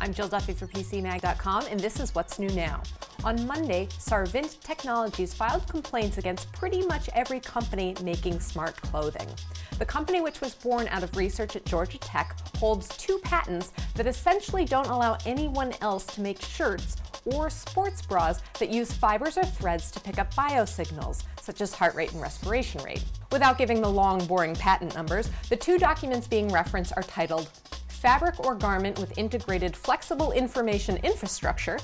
I'm Jill Duffy for PCMag.com, and this is what's new now. On Monday, Sarvint Technologies filed complaints against pretty much every company making smart clothing. The company, which was born out of research at Georgia Tech, holds two patents that essentially don't allow anyone else to make shirts or sports bras that use fibers or threads to pick up biosignals, such as heart rate and respiration rate. Without giving the long, boring patent numbers, the two documents being referenced are titled Fabric or Garment with Integrated Flexible Information Infrastructure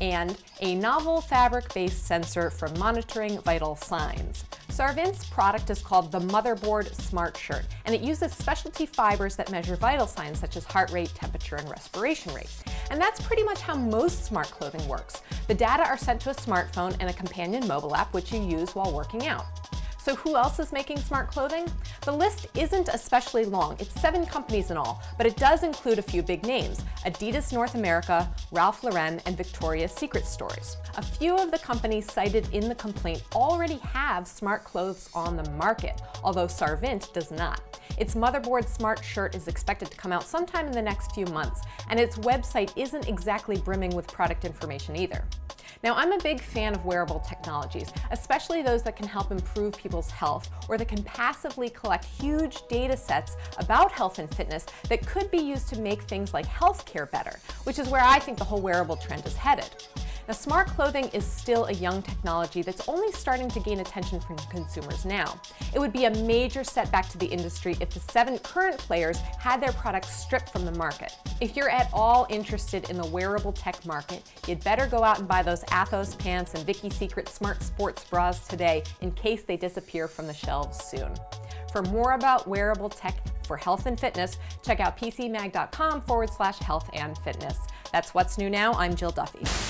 and a novel fabric-based sensor for monitoring vital signs. Sarvint's product is called the Motherboard Smart Shirt, and it uses specialty fibers that measure vital signs such as heart rate, temperature, and respiration rate. And that's pretty much how most smart clothing works. The data are sent to a smartphone and a companion mobile app which you use while working out. So who else is making smart clothing? The list isn't especially long. It's seven companies in all, but it does include a few big names. Adidas North America, Ralph Lauren, and Victoria's Secret stores. A few of the companies cited in the complaint already have smart clothes on the market, although Sarvint does not. Its motherboard smart shirt is expected to come out sometime in the next few months, and its website isn't exactly brimming with product information either. Now, I'm a big fan of wearable technologies, especially those that can help improve people's health or that can passively collect huge data sets about health and fitness that could be used to make things like healthcare better, which is where I think the whole wearable trend is headed. Now, smart clothing is still a young technology that's only starting to gain attention from consumers now. It would be a major setback to the industry if the seven current players had their products stripped from the market. If you're at all interested in the wearable tech market, you'd better go out and buy those Athos pants and Vicky Secret smart sports bras today in case they disappear from the shelves soon. For more about wearable tech for health and fitness, check out pcmag.com forward slash health and fitness. That's what's new now. I'm Jill Duffy.